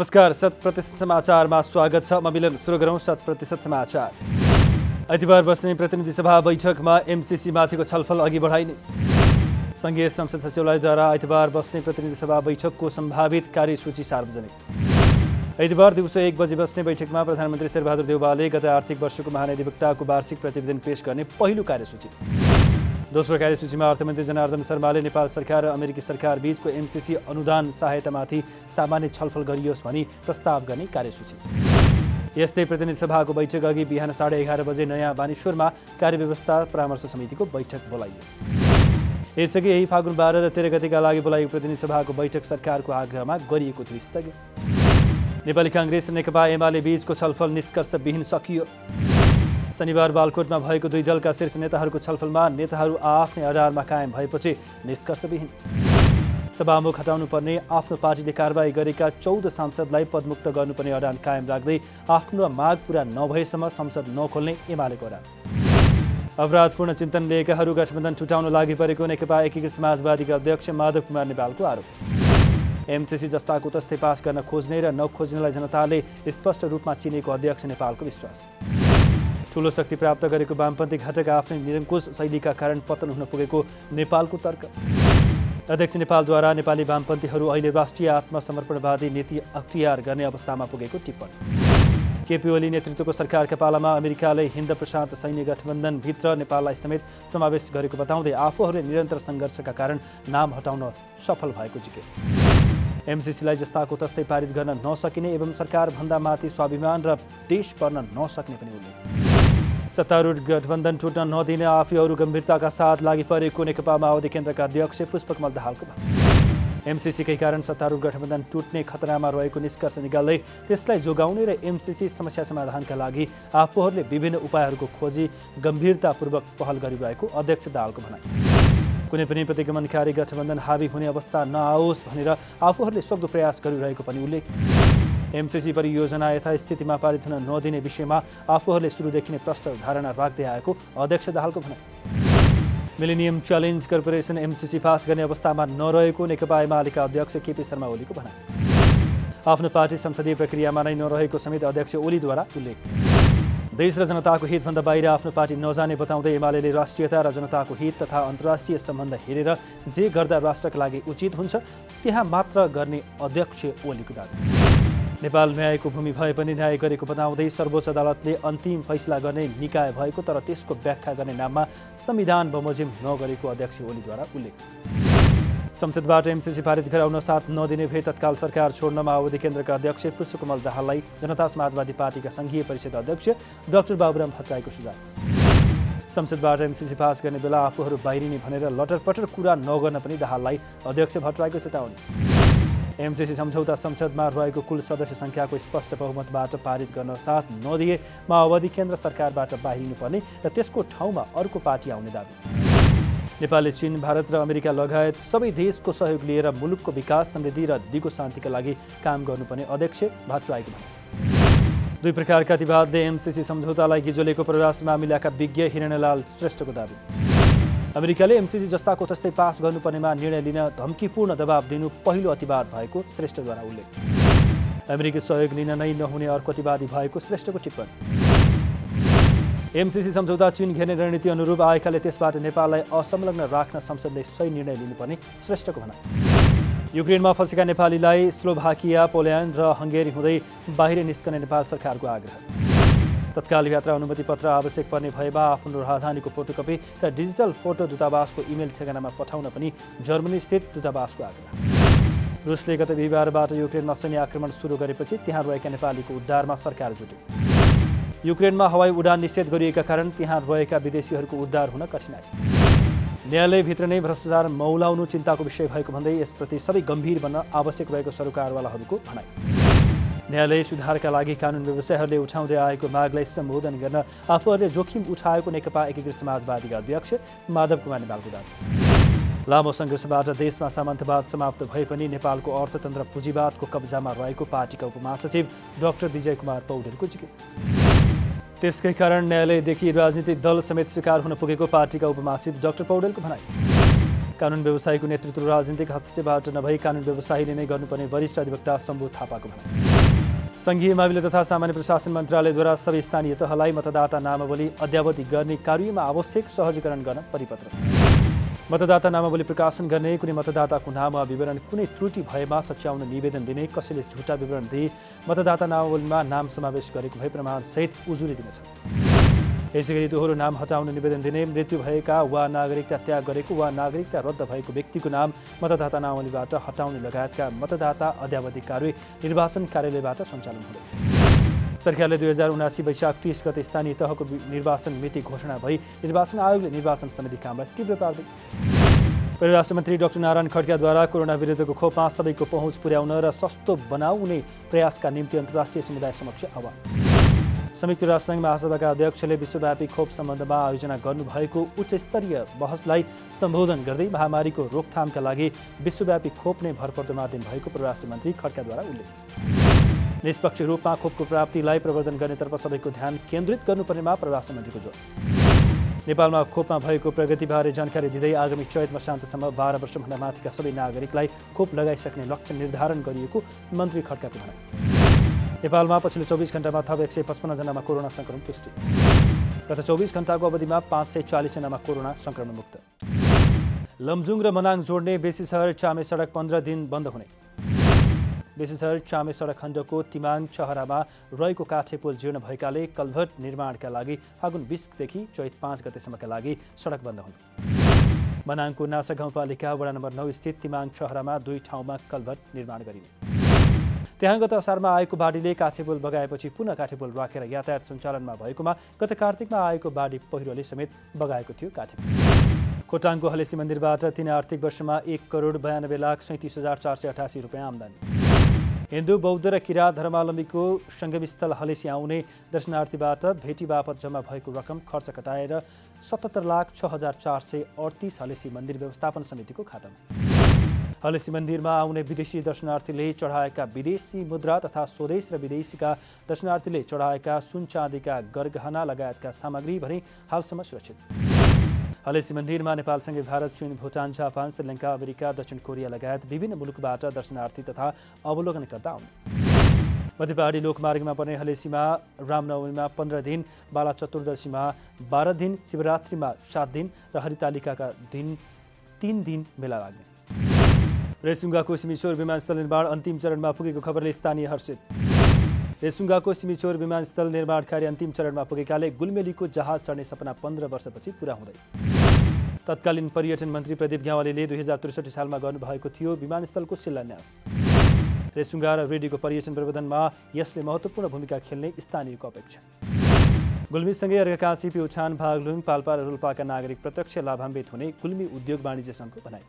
नमस्कार शत प्रतिशत समाचारमा स्वागत छ म मिलन सुरु गरौँ शत प्रतिशत समाचार। आइतबार बस्ने प्रतिनिधि सभा बैठकमा एमसिसी माथिको छलफल अघि बढाइने। सङ्घीय संसद सचिवालयद्वारा आइतबार बस्ने प्रतिनिधि सभा बैठकको सम्भावित कार्यसूची सार्वजनिक। आइतबार दिउँसो एक बजे बस्ने बैठकमा प्रधानमन्त्री शेरबहादुर देउवाले गत आर्थिक वर्षको महाधिवक्ताको वार्षिक प्रतिवेदन पेश गर्ने पहिलो कार्यसूची। दोस्रो कार्यसूचीमा अर्थमन्त्री जनार्दन शर्माले नेपाल सरकार र अमेरिकी सरकार बीचको एमसिसी अनुदान सहायतामाथि सामान्य छलफल गरियोस् भनी प्रस्ताव गर्ने कार्यसूची। यस्तै प्रतिनिधि सभाको बैठक अघि बिहान साढे एघार बजे नयाँ बानेश्वरमा कार्यव्यवस्था परामर्श समितिको बैठक बोलाइयो। यसअघि यही फागुन बाह्र र तेह्र गतिका लागि बोलाएको प्रतिनिधि सभाको बैठक सरकारको आग्रहमा गरिएको थियो स्थगित। नेपाली काङ्ग्रेस र नेकपा एमाले बीचको छलफल निष्कर्षविहीन सकियो। शनिबार बालकोटमा भएको दुई दलका शीर्ष नेताहरूको छलफलमा नेताहरू आफ्नै अडारमा कायम भएपछि निष्कर्षविहीन। सभामुख हटाउनु पर्ने आफ्नो पार्टीले कारवाही गरेका चौध सांसदलाई पदमुक्त गर्नुपर्ने अडान कायम राख्दै आफ्नो माग पुरा नभएसम्म संसद नखोल्ने एमालेको अडान अपराधपूर्ण चिन्तन लिएकाहरू गठबन्धन छुटाउन लागि परेको नेकपा एकीकृत समाजवादीका अध्यक्ष माधव कुमार नेपालको आरोप। एमसिसी जस्ताको तस्तै पास गर्न खोज्ने र नखोज्नेलाई जनताले स्पष्ट रूपमा चिनेको अध्यक्ष नेपालको विश्वास। ठुलो शक्ति प्राप्त गरेको वामपन्थी घटक आफ्नै निरङ्कुश शैलीका कारण पतन हुन पुगेको नेपालको तर्क। अध्यक्ष नेपालद्वारा नेपाली वामपन्थीहरू अहिले राष्ट्रिय आत्मसमर्पणवादी नीति अख्तियार गर्ने अवस्थामा पुगेको टिप्पणी। केपी ओली नेतृत्वको सरकारका पालामा अमेरिकाले हिन्द प्रशान्त सैन्य गठबन्धनभित्र नेपाललाई समेत समावेश गरेको बताउँदै आफूहरूले निरन्तर सङ्घर्षका कारण नाम हटाउन सफल भएको जिके। एमसिसीलाई जस्ताको तस्तै पारित गर्न नसकिने एवं सरकारभन्दा माथि स्वाभिमान र देश पर्न नसक्ने पनि उल्लेख। सत्तारूढ गठबन्धन टुट्न नदिने आफै अरू गम्भीरताका साथ लागि परेको नेकपा माओवादी केन्द्रका अध्यक्ष पुष्पकमल दाहालको एमसिसीकै कारण सत्तारूढ गठबन्धन टुट्ने खतरामा रहेको निष्कर्ष निकाल्दै त्यसलाई जोगाउने र एमसिसी समस्या समाधानका लागि आफूहरूले विभिन्न उपायहरूको खोजी गम्भीरतापूर्वक पहल गरिरहेको अध्यक्ष दाहालको भनाइ। कुनै पनि प्रतिगमनकारी गठबन्धन हावी हुने अवस्था नआओस् भनेर आफूहरूले सक्दो प्रयास गरिरहेको पनि उल्लेख। एमसिसी परियोजना यथास्थितिमा पारित हुन नदिने विषयमा आफूहरूले सुरुदेखि नै प्रष्ट धारणा राख्दै आएको अध्यक्ष दाहालको भनाइ। Millennium challenge corporation MCC pass गर्ने अवस्थामा नरहेको नेकपा एमालेका अध्यक्ष केपी शर्मा ओलीको भनाइ। आफ्नो पार्टी संसदीय प्रक्रियामा नै नरहेको समेत अध्यक्ष ओलीद्वारा उल्लेख। देश र जनताको हितभन्दा बाहिर आफ्नो पार्टी नजाने बताउँदै एमाले राष्ट्रियता र जनताको हित तथा अन्तर्राष्ट्रिय सम्बन्ध हेरेर जे गर्दा राष्ट्रका लागि उचित हुन्छ त्यहाँ मात्र गर्ने अध्यक्ष ओलीको दावी। नेपाल न्यायको भूमि भए पनि न्याय गरेको बताउँदै सर्वोच्च अदालतले अन्तिम फैसला गर्ने निकाय भएको तर त्यसको व्याख्या गर्ने नाममा संविधान बमोजिम नगरेको अध्यक्ष ओलीद्वारा उल्लेख। संसदबाट एमसिसी पारित गराउन साथ नदिने भए तत्काल सरकार छोड्न माओवादी केन्द्रका अध्यक्ष पुष्पकमल दाहाललाई जनता समाजवादी पार्टीका सङ्घीय परिषद अध्यक्ष डाक्टर बाबुराम भट्टराईको सुझाव। संसदबाट एमसिसी पास गर्ने बेला आफूहरू बाहिरिने भनेर लटरपटर कुरा नगर्न पनि दाहाललाई अध्यक्ष भट्टराईको चेतावनी। एमसिसी सम्झौता संसदमा रहेको कुल सदस्य सङ्ख्याको स्पष्ट बहुमतबाट पारित गर्न साथ नदिए माओवादी केन्द्र सरकारबाट बाहिरिनुपर्ने र त्यसको ठाउँमा अर्को पार्टी आउने दावी। नेपालले चीन भारत र अमेरिका लगायत सबै देशको सहयोग लिएर मुलुकको विकास समृद्धि र दिगो शान्तिका लागि काम गर्नुपर्ने अध्यक्ष भनाइ दुई प्रकारका विवादले एमसिसी सम्झौतालाई गिजोलेको परराष्ट्र मामिलाका विज्ञ हिरणलाल श्रेष्ठको दावी। अमेरिकाले एमसिसी जस्ताको तस्तै पास गर्नुपर्नेमा निर्णय लिन धम्कीपूर्ण दबाब दिनु पहिलो अतिवाद भएको श्रेष्ठद्वारा उल्लेख। अमेरिकी सहयोग लिन नै नहुने अर्को अतिवादी भएको श्रेष्ठको टिप्पणी। एमसिसी सम्झौता चीन घेर्ने रणनीति अनुरूप आएकाले त्यसबाट नेपाललाई असंलग्न राख्न संसदले सही निर्णय लिनुपर्ने श्रेष्ठको भनाइ। युक्रेनमा फँसेका नेपालीलाई स्लोभाकिया पोल्यान्ड र हङ्गेरी हुँदै बाहिर निस्कने नेपाल सरकारको आग्रह। तत्काल यात्रा अनुमति पत्र आवश्यक पर्ने भएमा आफ्नो राजधानीको फोटोकपी र डिजिटल फोटो दूतावासको इमेल ठेगानामा पठाउन पनि जर्मनी स्थित दूतावासको आग्रह। रुसले गत बिहिबारबाट युक्रेनमा सैन्य आक्रमण सुरु गरेपछि त्यहाँ रहेका नेपालीको उद्धारमा सरकार जुट्यो। युक्रेनमा हवाई उडान निषेध गरिएका कारण त्यहाँ रहेका विदेशीहरूको उद्धार हुन कठिनाई। न्यायालयभित्र नै भ्रष्टाचार मौलाउनु चिन्ताको विषय भएको भन्दै यसप्रति सबै गम्भीर बन्न आवश्यक रहेको सरकारवालाहरूको भनाइ न्यायालय सुधारका लागि कानुन व्यवसायहरूले उठाउँदै आएको मागलाई सम्बोधन गर्न आफूहरूले जोखिम उठाएको नेकपा एकीकृत समाजवादीका अध्यक्ष माधव कुमार दावी लामो सङ्घर्षबाट देशमा सामन्तवाद समाप्त भए पनि नेपालको अर्थतन्त्र पुँजीवादको कब्जामा रहेको पार्टीका उपमहासचिव डाक्टर विजय कुमार पौडेलको जिकिर त्यसकै कारण न्यायालयदेखि राजनीतिक दल समेत शिकार हुन पुगेको पार्टीका उपमहासचिव डाक्टर पौडेलको भनाइ कानुन व्यवसायीको नेतृत्व राजनीतिक हस्तक्षेपबाट नभई कानुन व्यवसायीले नै गर्नुपर्ने वरिष्ठ अधिवक्ता शम्भु थापाको भनाइ सङ्घीय मामिला तथा सामान्य प्रशासन मन्त्रालयद्वारा सबै स्थानीय तहलाई मतदाता नामावली अद्यावधि गर्ने कार्यमा आवश्यक सहजीकरण गर्न परिपत्र। मतदाता नामावली प्रकाशन गर्ने कुनै मतदाताको नाम विवरण कुनै त्रुटि भएमा सच्याउन निवेदन दिने कसैले झुटा विवरण दिई मतदाता नामावलीमा नाम समावेश गरेको भए प्रमाणसहित उजुरी दिनेछ यसै गरी दोहोरो नाम हटाउन निवेदन दिने मृत्यु भएका वा नागरिकता त्याग गरेको वा नागरिकता रद्द भएको व्यक्तिको नाम मतदाता नामावलीबाट हटाउने लगायतका मतदाता अद्यावधि कार्य निर्वाचन कार्यालयबाट सञ्चालन हुने सरकारले दुई हजार उनासी वैशाख तिस गते स्थानीय तहको निर्वाचन मिति घोषणा भई निर्वाचन आयोगले निर्वाचन समिति कामलाई तीव्र पार्दै परराष्ट्र मन्त्री डाक्टर नारायण खड्काद्वारा कोरोना विरुद्धको खोपमा सबैको पहुँच पुर्याउन र सस्तो बनाउने प्रयासका निम्ति अन्तर्राष्ट्रिय समुदाय समक्ष आह्वान। संयुक्त राष्ट्रसङ्घ महासभाका अध्यक्षले विश्वव्यापी खोप सम्बन्धमा आयोजना गर्नुभएको उच्चस्तरीय बहसलाई सम्बोधन गर्दै महामारीको रोकथामका लागि विश्वव्यापी खोप नै भरपर्दो माध्यम भएको परराष्ट्र मन्त्री खड्काद्वारा उल्लेख। निष्पक्ष रूपमा खोपको प्राप्तिलाई प्रवर्धन गर्नेतर्फ सबैको ध्यान केन्द्रित गर्नुपर्नेमा परराष्ट्र मन्त्रीको जोड। नेपालमा खोपमा भएको प्रगतिबारे जानकारी दिँदै आगामी चैत मसान्तसम्म बाह्र वर्षभन्दा माथिका सबै नागरिकलाई खोप लगाइसक्ने लक्ष्य निर्धारण गरिएको मन्त्री खड्काको भनाइ नेपालमा पछिल्लो चौबिस घण्टामा थप एक सय पचपन्नजनामा कोरोना सङ्क्रमण पुष्टि। गत चौबिस घण्टाको अवधिमा पाँच सय चालिसजनामा कोरोना सङ्क्रमण मुक्त। लमजुङ र मनाङ जोड्ने बेसी सहर चामे सडक पन्ध्र दिन बन्द हुने। विशेषर चामे सडक खण्डको तिमाङ चहरामा रहेको काठे पुल जीर्ण भएकाले कलभट निर्माणका लागि फागुन बिसदेखि चैत पाँच गतेसम्मका लागि सडक बन्द हुन्। मनाङको नासा गाउँपालिका वडा नम्बर नौ स्थित तिमाङ चहरामा दुई ठाउँमा कलभट निर्माण गरिने। त्यहाँ गत असारमा आएको बाढीले काठे पुल बगाएपछि पुनः काठे पुल राखेर यातायात सञ्चालनमा भएकोमा गत कार्तिकमा आएको बाढी पहिरोले समेत बगाएको थियो काठे खोटाङको हलेसी मन्दिरबाट तिन आर्थिक वर्षमा एक करोड बयानब्बे लाख सैँतिस हजार चार सय अठासी रुपियाँ आम्दानी। हिन्दू बौद्ध र किराँत धर्मावलम्बीको सङ्गमस्थल हलेसी आउने दर्शनार्थीबाट भेटी बापत जम्मा भएको रकम खर्च कटाएर सतहत्तर लाख छ हजार चार सय अडतिस हलेसी मन्दिर व्यवस्थापन समितिको खातामा। हलेसी मन्दिरमा आउने विदेशी दर्शनार्थीले चढाएका विदेशी मुद्रा तथा स्वदेश र विदेशीका दर्शनार्थीले चढाएका सुन चाँदीका गरगहना लगायतका सामग्री भने हालसम्म सुरक्षित। हलेसी मन्दिरमा नेपालसँगै भारत, चीन, भुटान, जापान, श्रीलङ्का, अमेरिका, दक्षिण कोरिया लगायत विभिन्न मुलुकबाट दर्शनार्थी तथा अवलोकनकर्ता आउने मध्य पहाडी लोकमार्गमा पर्ने हलेसीमा रामनवमीमा पन्ध्र दिन, बाला चतुर्दशीमा बाह्र दिन, शिवरात्रिमा सात दिन र हरितालिकाका दिन तिन दिन मेला लाग्ने। रेसुङ्गाको सिमिचोर विमानस्थल निर्माण अन्तिम चरणमा पुगेको खबरले स्थानीय हर्षित। रेसुङ्गाको सिमिचोर विमानस्थल निर्माण कार्य अन्तिम चरणमा पुगेकाले गुलमेलीको जहाज चढ्ने सपना पन्ध्र वर्षपछि पुरा हुँदै। तत्कालीन पर्यटन मन्त्री प्रदीप ग्यावालीले दुई हजार त्रिसठी सालमा गर्नुभएको थियो विमानस्थलको शिलान्यास। रेसुङ्गा र रेडीको पर्यटन प्रबन्धनमा यसले महत्त्वपूर्ण भूमिका खेल्ने स्थानीयको अपेक्षा। गुल्मीसँगै अर्घकाँसी प्युछान भागलुङ पाल्पा र रोल्पाका नागरिक प्रत्यक्ष लाभान्वित हुने गुल्मी उद्योग वाणिज्य सङ्घको भनाइ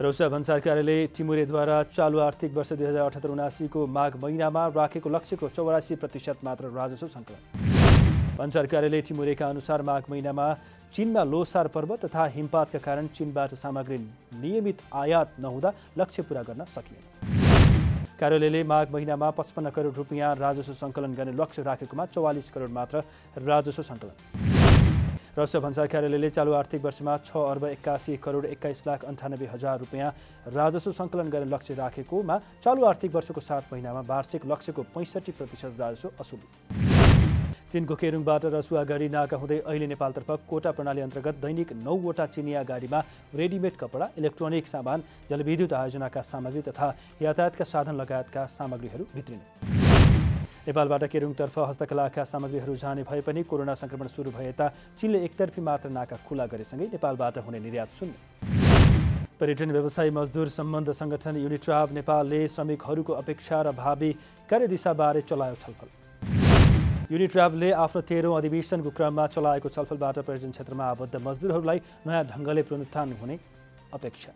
रौसा भन्सार कार्यालय टिमुरेद्वारा चालु आर्थिक वर्ष दुई हजार अठहत्तर उनासीको माघ महिनामा राखेको लक्ष्यको चौरासी प्रतिशत मात्र राजस्व सङ्कलन। भन्सार कार्यालय टिमुरेका अनुसार माघ महिनामा चिनमा लोसार पर्व तथा हिमपातका कारण चिनबाट सामग्री नियमित आयात नहुँदा लक्ष्य पुरा गर्न सकिएन। कार्यालयले माघ महिनामा पचपन्न करोड रुपियाँ राजस्व सङ्कलन गर्ने लक्ष्य राखेकोमा चौवालिस करोड मात्र राजस्व सङ्कलन। रस भन्सार कार्यालयले चालु आर्थिक वर्षमा छ अर्ब एक्कासी करोड एक्काइस लाख अन्ठानब्बे हजार रुपियाँ राजस्व सङ्कलन गर्ने लक्ष्य राखेकोमा चालु आर्थिक वर्षको सात महिनामा वार्षिक लक्ष्यको पैँसठी प्रतिशत राजस्व असुल। चिनको केरुङबाट रसुवा गाडी नाका हुँदै अहिले नेपालतर्फ कोटा प्रणाली अन्तर्गत दैनिक नौवटा चिनिया गाडीमा रेडिमेड कपडा इलेक्ट्रोनिक सामान जलविद्युत आयोजनाका सामग्री तथा यातायातका साधन लगायतका सामग्रीहरू भित्रिने। नेपालबाट केरुङतर्फ हस्तकलाका सामग्रीहरू जाने भए पनि कोरोना सङ्क्रमण सुरु भए यता चिनले एकतर्फी मात्र नाका खुला गरेसँगै नेपालबाट हुने निर्यात शून्य पर्यटन व्यवसायी मजदुर सम्बन्ध सङ्गठन युनिट्राभ नेपालले श्रमिकहरूको अपेक्षा र भावी कार्यदिशाबारे चलायो छलफल। युनिट्राभले आफ्नो तेह्रौँ अधिवेशनको क्रममा चलाएको छलफलबाट पर्यटन क्षेत्रमा आबद्ध मजदुरहरूलाई नयाँ ढङ्गले पुनरुत्थान हुने अपेक्षा।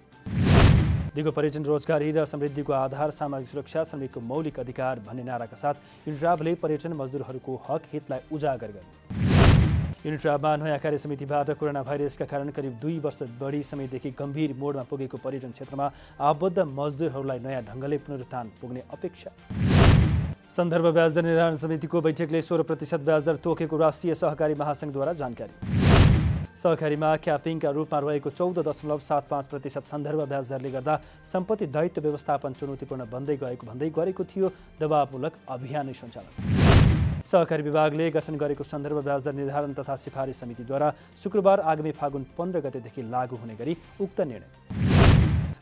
दिगो पर्यटन रोजगारी र समृद्धिको आधार सामाजिक सुरक्षा श्रमिकको मौलिक अधिकार भन्ने नाराका साथ युनिट्राभले पर्यटन मजदुरहरूको हक हितलाई उजागर गर्ने युनिट्राभमा नयाँ कार्य समितिबाट कोरोना भाइरसका कारण करिब दुई वर्ष बढी समयदेखि गम्भीर मोडमा पुगेको पर्यटन क्षेत्रमा आबद्ध मजदुरहरूलाई नयाँ ढङ्गले पुनरुत्थान पुग्ने अपेक्षा। सन्दर्भ ब्याजदर निर्धारण समितिको बैठकले सोह्र प्रतिशत ब्याजदर तोकेको राष्ट्रिय सहकारी महासङ्घद्वारा जानकारी। सहकारीमा क्यापिङका रूपमा रहेको चौध दशमलव सात पाँच प्रतिशत सन्दर्भ ब्याज दरले गर्दा सम्पत्ति दायित्व व्यवस्थापन चुनौतीपूर्ण बन्दै गएको भन्दै गरेको थियो दबावमूलक अभियान सञ्चालन। सहकारी विभागले गठन गरेको सन्दर्भ ब्याज दर निर्धारण तथा सिफारिस समितिद्वारा शुक्रबार आगामी फागुन पन्ध्र गतेदेखि लागू हुने गरी उक्त निर्णय।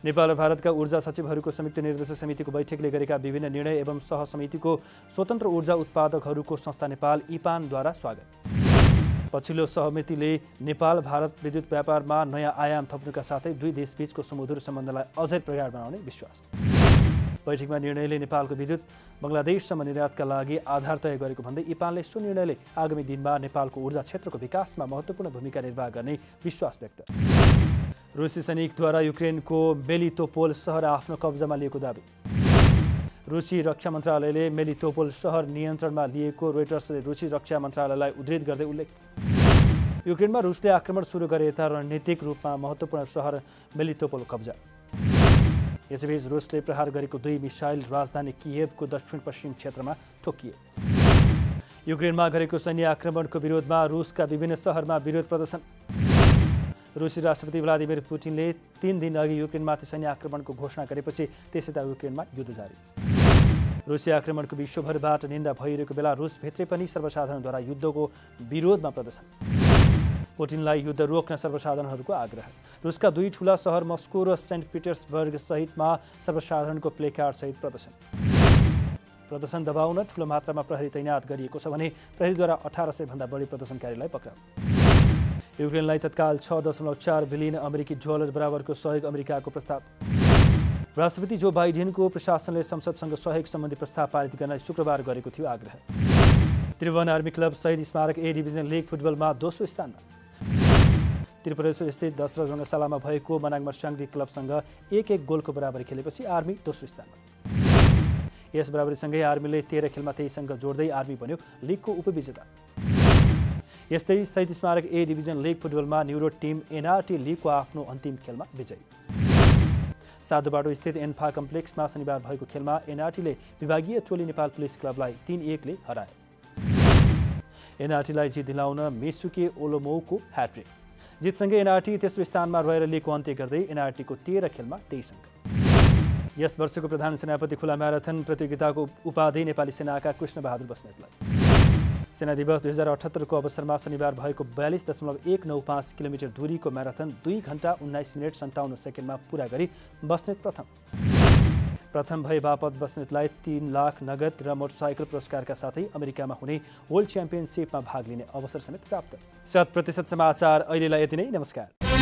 नेपाल र भारतका ऊर्जा सचिवहरूको संयुक्त निर्देशक समितिको बैठकले गरेका विभिन्न निर्णय एवं सहसमितिको स्वतन्त्र ऊर्जा उत्पादकहरूको संस्था नेपाल इपानद्वारा स्वागत। पछिल्लो सहमतिले नेपाल भारत विद्युत व्यापारमा नयाँ आयाम थप्नुका साथै दुई देशबीचको सुमधुर सम्बन्धलाई अझै प्रगाड बनाउने विश्वास। बैठकमा निर्णयले नेपालको विद्युत बङ्गलादेशसम्म निर्यातका लागि आधार तय गरेको भन्दै इपानले सो निर्णयले आगामी दिनमा नेपालको ऊर्जा क्षेत्रको विकासमा महत्त्वपूर्ण भूमिका निर्वाह गर्ने विश्वास व्यक्त। रुसी सैनिकद्वारा युक्रेनको बेलितोपोल सहर आफ्नो कब्जामा लिएको दावी। रुसी रक्षा मन्त्रालयले मेलितोपोल सहर नियन्त्रणमा लिएको रोइटर्सले रुसी रक्षा मन्त्रालयलाई उद्धित गर्दै उल्लेख युक्रेनमा रुसले आक्रमण सुरु गरे यता रणनीतिक रूपमा महत्त्वपूर्ण सहर मेलितोपोल कब्जा। यसैबीच रुसले प्रहार गरेको दुई मिसाइल राजधानी किएभको दक्षिण पश्चिम क्षेत्रमा ठोकिए। युक्रेनमा गरेको सैन्य आक्रमणको विरोधमा रुसका विभिन्न सहरमा विरोध प्रदर्शन। रुसी राष्ट्रपति व्लादिमिर पुटिनले तीन दिन अघि युक्रेनमाथि सैन्य आक्रमणको घोषणा गरेपछि त्यसै युक्रेनमा युद्ध जारी। रुसी आक्रमणको विश्वभरबाट निन्दा भइरहेको बेला रुसभित्रै पनि सर्वसाधारणद्वारा युद्धको विरोधमा प्रदर्शन। पुटिनलाई युद्ध रोक्न सर्वसाधारणहरूको आग्रह। रुसका दुई ठुला सहर मस्को र सेन्ट पिटर्सबर्ग सहितमा सर्वसाधारणको प्लेकार्ड सहित प्रदर्शन। प्रदर्शन दबाउन ठुलो मात्रामा प्रहरी तैनात गरिएको छ भने प्रहरीद्वारा अठार सयभन्दा बढी प्रदर्शनकारीलाई पक्राउ। युक्रेनलाई तत्काल छ दशमलव चार बिलियन अमेरिकी डलर बराबरको सहयोग अमेरिकाको प्रस्ताव। राष्ट्रपति जो बाइडेनको प्रशासनले संसदसँग सहयोग सम्बन्धी प्रस्ताव पारित गर्न शुक्रबार गरेको थियो आग्रह। त्रिभुवन आर्मी क्लब शहीद स्मारक ए डिभिजन लिग फुटबलमा दोस्रो स्थानमा। त्रिपुरेश्वर स्थित दशरथ रङ्गशालामा भएको मनाङ मर्स्याङ्दी क्लबसँग एक एक गोलको बराबरी खेलेपछि आर्मी दोस्रो स्थानमा। यस बराबरीसँगै आर्मीले तेह्र खेलमा अङ्क जोड्दै आर्मी बन्यो लिगको उपविजेता। यस्तै शहीद स्मारक ए डिभिजन लिग फुटबलमा न्युरो टिम एनआरटी लिगको आफ्नो अन्तिम खेलमा विजयी। साधुबाटो स्थित एन्फा कम्प्लेक्समा शनिबार भएको खेलमा एनआरटीले विभागीय टोली नेपाल पुलिस क्लबलाई तिन एकले हराए। एनआरटीलाई जित दिलाउन मेसुके ओलोमोको ह्याट्रिक। जितसँगै एनआरटी तेस्रो स्थानमा रहेर लिगको अन्त्य गर्दै एनआरटीको तेह्र खेलमा तेइस अङ्क यस वर्षको प्रधान सेनापति खुला म्याराथन प्रतियोगिताको उपाधि नेपाली सेनाका कृष्णबहादुर बस्नेतलाई। सेना दिवस दुई हजार अठहत्तरको अवसरमा शनिबार भएको बयालिस दशमलव एक नौ पाँच किलोमिटर दूरीको म्याराथन दुई घन्टा उन्नाइस मिनट सन्ताउन्न सेकेन्डमा पुरा गरी बस्नेत प्रथम। प्रथम भए बापत बस्नेतलाई तिन लाख नगद र मोटरसाइकल पुरस्कारका साथै अमेरिकामा हुने वर्ल्ड च्याम्पियनसिपमा भाग लिने अवसर समेत प्राप्त। शत प्रतिशत समाचार अहिलेलाई यति नै नमस्कार।